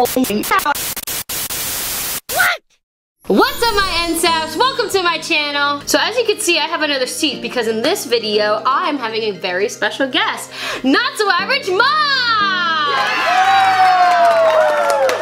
What's up my NSAPs? Welcome to my channel. So as you can see, I have another seat because in this video, I'm having a very special guest. Not so average mom!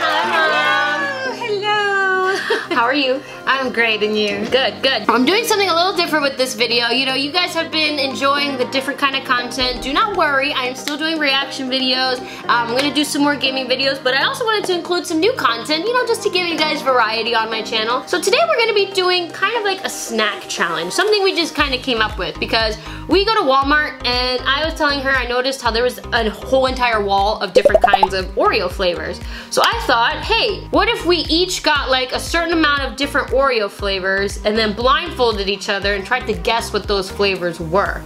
Hi mom. Hello. How are you? I'm great, and you? Good, good. I'm doing something a little different with this video. You know, you guys have been enjoying the different kind of content. Do not worry, I am still doing reaction videos. Um, I'm gonna do some more gaming videos, but I also wanted to include some new content, you know, just to give you guys variety on my channel. So today we're gonna be doing kind of like a snack challenge, something we just kind of came up with because we go to Walmart and I was telling her I noticed how there was a whole entire wall of different kinds of Oreo flavors. So I thought, hey, what if we each got like a certain amount of different Oreo flavors and then blindfolded each other and tried to guess what those flavors were.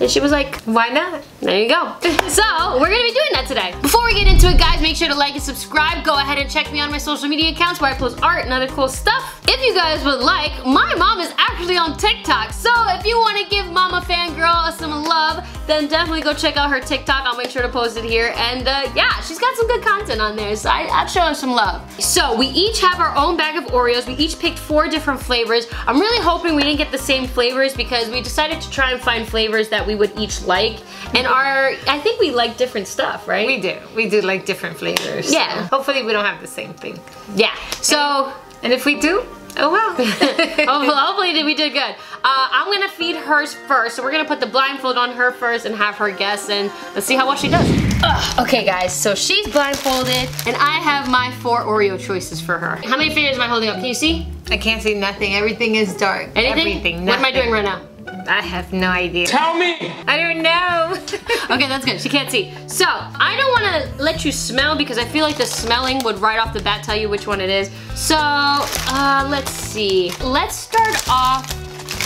And she was like, why not? There you go. so, we're gonna be doing that today. Before we get into it, guys, make sure to like and subscribe. Go ahead and check me on my social media accounts where I post art and other cool stuff. If you guys would like, my mom is actually on TikTok. So if you wanna give Mama Fangirl some love, then definitely go check out her TikTok. I'll make sure to post it here. And uh, yeah, she's got some good content on there, so I, her some love. So we each have our own bag of Oreos. We each picked four different flavors. I'm really hoping we didn't get the same flavors because we decided to try and find flavors that we would each like. And our, I think we like different stuff, right? We do. We do like different flavors. Yeah. So hopefully we don't have the same thing. Yeah. So, And if we do, oh well. hopefully, hopefully we did good. Uh, I'm gonna feed hers first. So we're gonna put the blindfold on her first and have her guess and let's see how well she does. Ugh. Okay guys, so she's blindfolded and I have my four Oreo choices for her. How many fingers am I holding up? Can you see? I can't see nothing. Everything is dark. Anything? Everything. What am I doing right now? I have no idea. Tell me! I don't know. Okay, that's good. She can't see. So, I don't want to let you smell because I feel like the smelling would right off the bat tell you which one it is. So, uh, let's see. Let's start off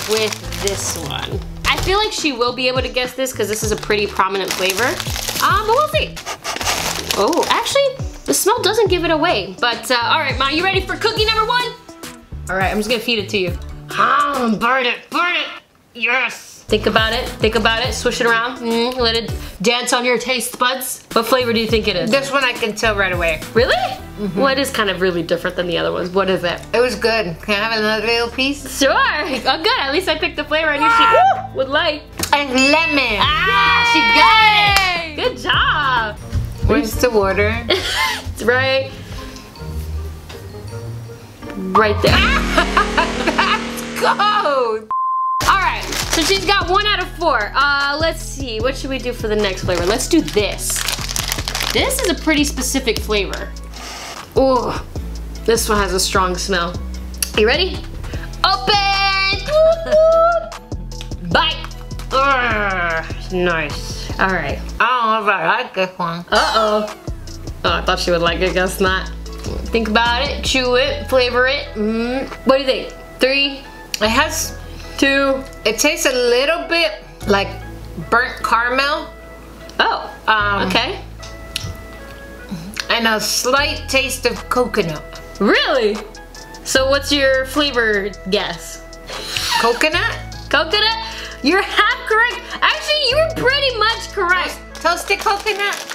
with this one. I feel like she will be able to guess this because this is a pretty prominent flavor. Um, but we'll see. Oh, actually, the smell doesn't give it away. But, uh, all right, Ma, you ready for cookie number one? All right, I'm just gonna feed it to you. Ah, burn it, burn it. Yes. Think about it, think about it, swish it around, mm, let it dance on your taste buds. What flavor do you think it is? this one I can tell right away. Really? Well, it is kind of really different than the other ones. What is it? It was good. Can I have another little piece? Sure. Oh, good. At least I picked the flavor I knew she would like. And lemon. Ah, she got it. Good job. Where's the water? It's right. Right there. That's cold. So she's got one out of four. Uh, let's see. What should we do for the next flavor? Let's do this. This is a pretty specific flavor. Ooh, this one has a strong smell. You ready? Open! Bite! Urgh, nice. All right. I don't know if I like this one. Uh-oh. Oh, I thought she would like it, guess not. Think about it, chew it, flavor it. Mm. What do you think? Three, It has, two, it tastes a little bit like burnt caramel. oh, Um, okay. And a slight taste of coconut. Really? So what's your flavor guess? Coconut? Coconut? You're half correct. Actually, you were pretty much correct. Toasted coconut?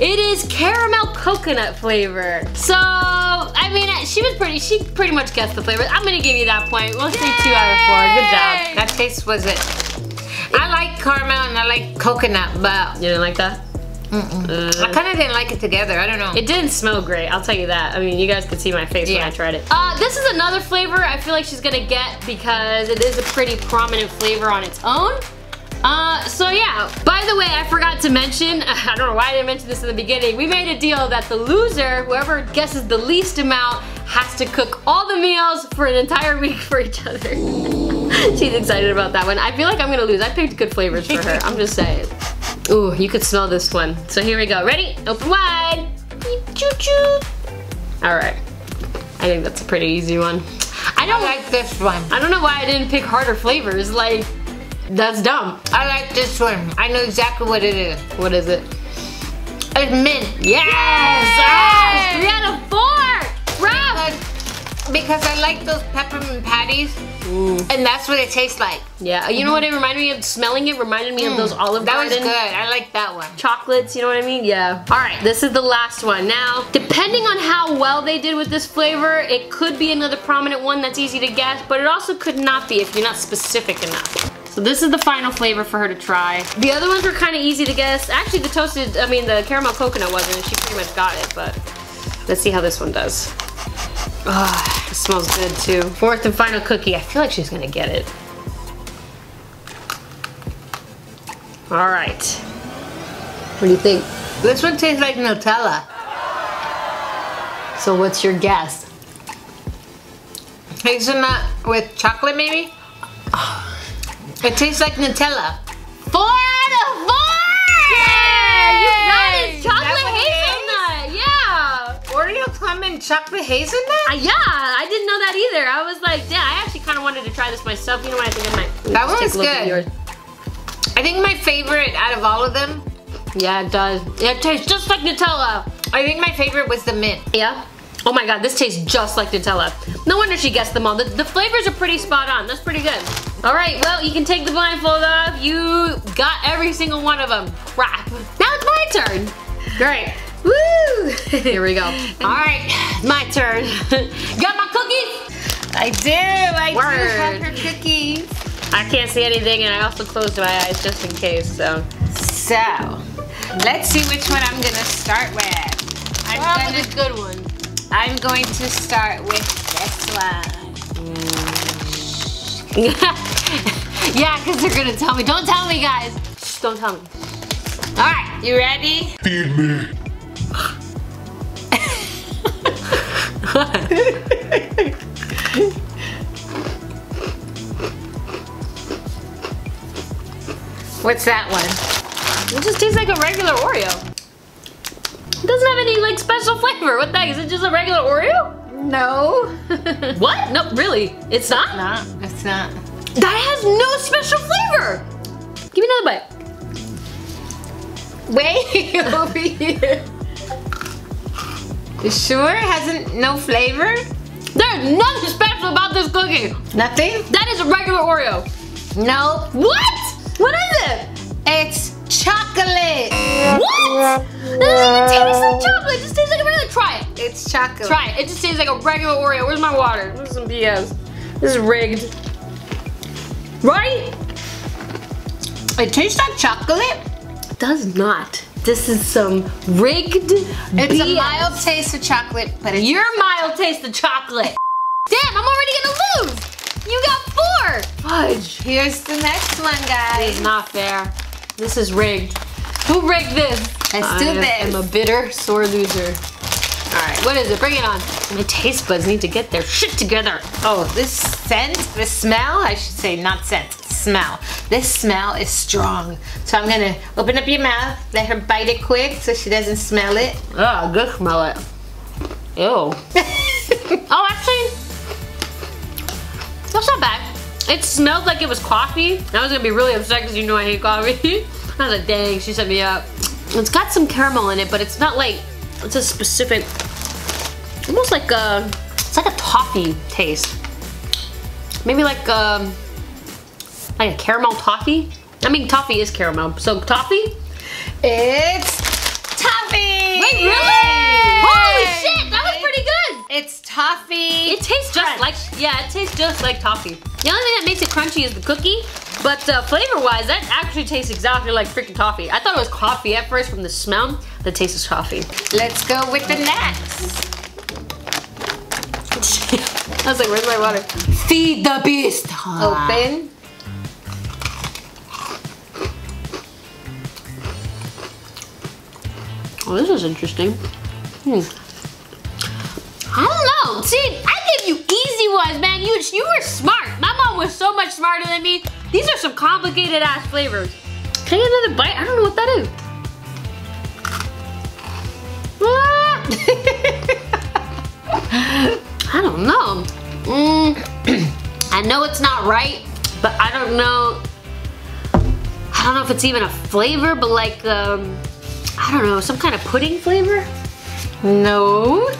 It is caramel coconut flavor. So, I mean, she was pretty, she pretty much guessed the flavor. I'm gonna give you that point. We'll say two out of four. Good job. That taste was it. I like caramel and I like coconut, but You didn't like that? I kind of didn't like it together. I don't know. It didn't smell great, I'll tell you that. I mean, you guys could see my face when I tried it. Uh, this is another flavor I feel like she's gonna get because it is a pretty prominent flavor on its own. Uh, so yeah. By the way, I forgot to mention, I don't know why I didn't mention this in the beginning, we made a deal that the loser, whoever guesses the least amount, has to cook all the meals for an entire week for each other. She's excited about that one. I feel like I'm gonna lose. I picked good flavors for her, I'm just saying. Ooh, you could smell this one. So here we go. Ready? Open wide. Choo choo. All right. I think that's a pretty easy one. I I don't like this one. I don't know why I didn't pick harder flavors. Like, that's dumb. I like this one. I know exactly what it is. What is it? It's mint. Yes! Ah, three out of four! Ralph! because I like those peppermint patties. And that's what it tastes like. Yeah, you know what it reminded me of? Smelling it reminded me of those Olive That was good. I like that one. chocolates, you know what I mean? Yeah. All right, this is the last one. Now, depending on how well they did with this flavor, it could be another prominent one that's easy to guess, but it also could not be if you're not specific enough. So this is the final flavor for her to try. The other ones were kind of easy to guess. Actually, the toasted, I mean, the caramel coconut wasn't, and she pretty much got it, but let's see how this one does. Ah, it smells good too. Fourth and final cookie. I feel like she's gonna get it. All right. What do you think? This one tastes like Nutella. So what's your guess? Hazelnut with chocolate, maybe? It tastes like Nutella. Four out of four! Yeah, you got it. Chocolate Is that what it hazelnut. Yeah. Oreo in chocolate hazelnut? Uh, yeah, I didn't know that either. I was like, yeah, I actually kind of wanted to try this myself. You know what? I think I might. That Let's one's take a look at good. I think my favorite out of all of them, Yeah, it does. It tastes just like Nutella. I think my favorite was the mint. Yeah. Oh my god, this tastes just like Nutella. No wonder she guessed them all. The, the flavors are pretty spot on. That's pretty good. All right, well, you can take the blindfold off. You got every single one of them. Crap. Now it's my turn. Great. Woo! Here we go. All right, my turn. got my cookies? I do. I Word. do have her cookies. I can't see anything, and I also closed my eyes just in case, so. So, let's see which one I'm gonna start with. I'm Well, gonna, a good one. I'm going to start with this one. yeah, because they're gonna tell me. Don't tell me, guys. Shh, don't tell me. All right, you ready? Feed me. What's that one? It just tastes like a regular Oreo. It doesn't have any like special flavor. What the heck? Is it just a regular Oreo? No. what? No, really. It's not? no, it's not. That has no special flavor. Give me another bite. Way over here. You sure it hasn't no flavor? There's nothing special about this cookie. Nothing? That is a regular Oreo. No. What? What is it? It's chocolate. What? It doesn't even taste like chocolate. It just tastes like a regular. Try it. It's chocolate. Try it. It just tastes like a regular Oreo. Where's my water? This is some BS. This is rigged. Right? It tastes like chocolate. It does not. This is some rigged It's a mild taste of chocolate, but it's Your mild taste of chocolate. Damn, I'm already gonna lose. You got four. Fudge. Here's the next one, This is guys. not fair. This is rigged. Who rigged this? Let's do I'm a bitter, sore loser. All right, what is it? Bring it on. My taste buds need to get their shit together. Oh, this scent, this smell, I should say, not scent, smell. This smell is strong. So I'm gonna open up your mouth, let her bite it quick so she doesn't smell it. Oh, good smell it. Ew. oh, actually, that's not bad. It smelled like it was coffee. I was gonna be really upset because you know I hate coffee. I was like, dang, she set me up. It's got some caramel in it, but it's not like, it's a specific, almost like a, it's like a toffee taste. Maybe like um, like a caramel toffee. I mean, toffee is caramel, so toffee. It's toffee! Wait, really? Holy shit, It's toffee. It tastes just Crunch. like, yeah, it tastes just like toffee. The only thing that makes it crunchy is the cookie, but uh, flavor-wise, that actually tastes exactly like freaking toffee. I thought it was coffee at first from the smell, but it tastes coffee. Let's go with the next. I was like, where's my water? Feed the beast. Open. Oh, this is interesting. Hmm. See, I gave you easy ones, man. You you were smart. My mom was so much smarter than me. These are some complicated ass flavors. Can I get another bite? I don't know what that is. Ah. I don't know. Mm, I know it's not right, but I don't know. I don't know if it's even a flavor, but like, um, I don't know, some kind of pudding flavor? No.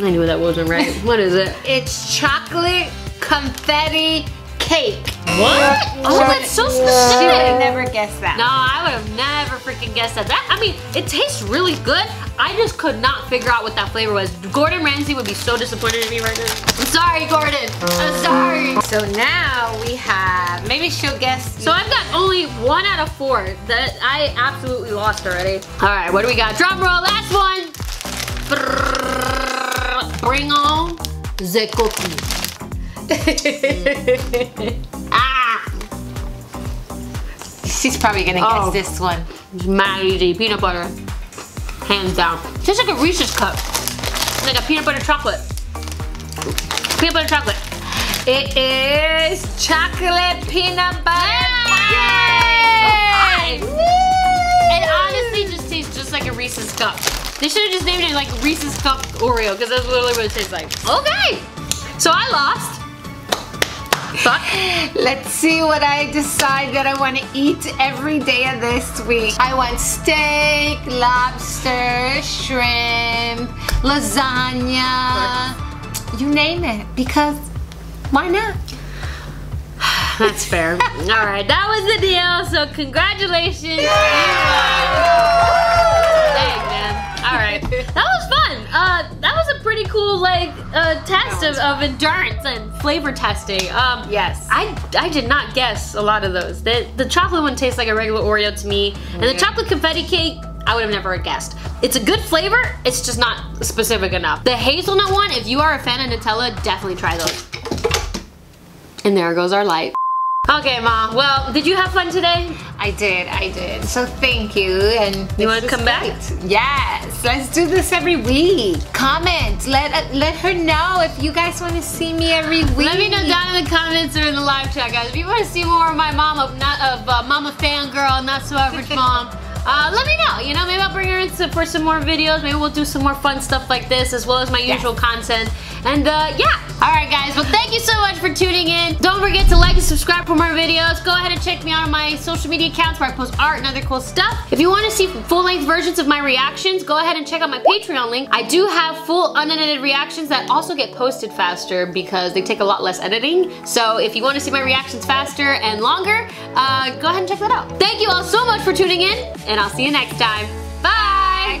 I knew that wasn't right. What is it? It's chocolate confetti cake. What? Oh, that's so She would have never guessed that. No, I would have never freaking guessed that. That I mean, it tastes really good. I just could not figure out what that flavor was. Gordon Ramsay would be so disappointed in me right now. I'm sorry, Gordon. I'm sorry. So now we have, maybe she'll guess. So I've got only one out of four that I absolutely lost already. All right, what do we got? Drum roll, last one. Bring on the cookie. Ah, She's probably gonna Oh. guess this one. it's mad easy. Peanut butter, hands down. Tastes like a Reese's cup, like a peanut butter chocolate. Peanut butter chocolate. It is chocolate peanut butter Yay! pie. It honestly just tastes just like a Reese's cup. They should have just named it like Reese's cup Oreo because that's literally what it tastes like. Okay, so I lost. Fuck. Let's see what I decide that I want to eat every day of this week. I want steak, lobster, shrimp, lasagna, you name it, because why not? That's fair. All right, that was the deal. So congratulations. Test of, of endurance and flavor testing. Um, Yes. I I did not guess a lot of those. The the chocolate one tastes like a regular Oreo to me, and the chocolate confetti cake. I would have never guessed. It's a good flavor, it's just not specific enough. The hazelnut one, if you are a fan of Nutella, definitely try those. And there goes our light. Okay, Mom. Well, did you have fun today? I did, I did. So thank you. And You wanna was come back? Yes, let's do this every week. Comment, let uh, let her know if you guys want to see me every week. Let me know down in the comments or in the live chat, guys. If you want to see more of my mom of not of uh, Mama Fangirl, not so average mom, uh, let me know. You know, maybe I'll bring her in for some more videos. Maybe we'll do some more fun stuff like this, as well as my Yes. usual content. And uh, yeah, all right, guys. Well, thank you so much for tuning in. Don't forget to like and subscribe for more videos. Go ahead and check me out on my social media accounts where I post art and other cool stuff. If you want to see full-length versions of my reactions, go ahead and check out my Patreon link. I do have full unedited reactions that also get posted faster because they take a lot less editing. So if you want to see my reactions faster and longer, uh, go ahead and check that out. Thank you all so much for tuning in, and I'll see you next time. Bye!